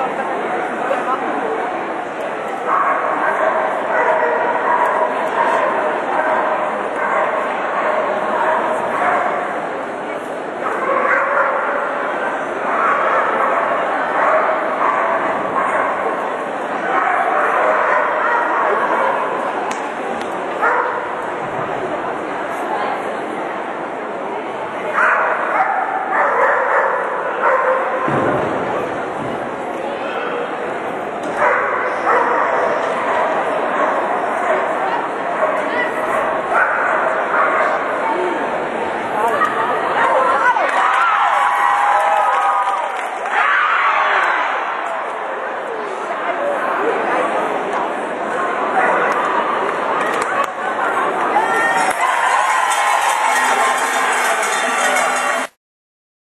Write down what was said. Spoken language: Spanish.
ahorita